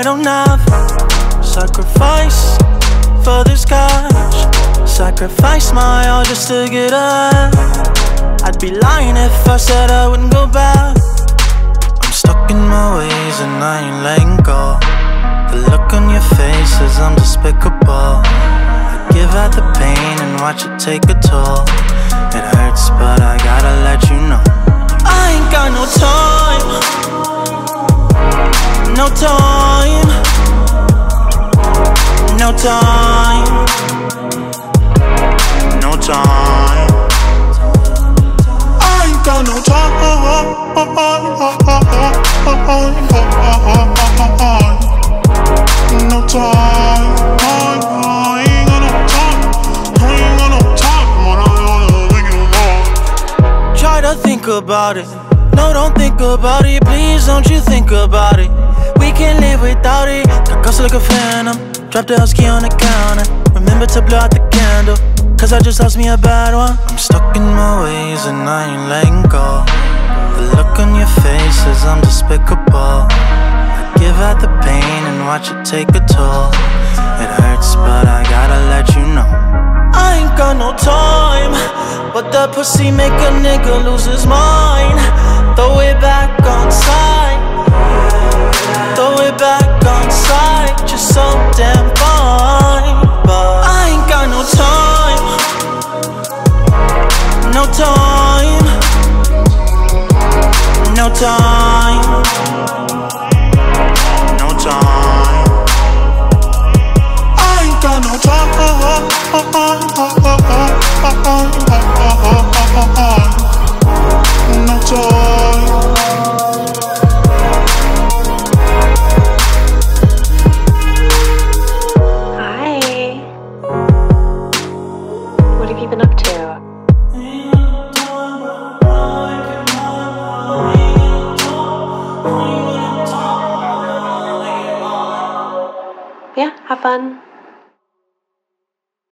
I don't have sacrifice for this cash. Sacrifice my all just to get ahead. I'd be lying if I said I wouldn't go back. I'm stuck in my ways and I ain't letting go. Look on your face is I'm despicable. I give out the pain and watch it take a toll. It hurts, but I gotta let you know. I ain't got no time. No time. No time. No time. To think about it. No, don't think about it. Please don't you think about it. We can't live without it. Got ghosts like a phantom. Drop the house key on the counter. Remember to blow out the candle. Cause I just lost me a bad one. I'm stuck in my ways and I ain't letting go. The look on your face is I'm despicable. I give out the pain and watch it take a toll. It hurts, but I gotta let you know. I ain't got no time, but that pussy make a nigga lose his mind. Throw it back on side, throw it back on side, just so damn fine. But I ain't got no time, no time, no time, Yeah, have fun.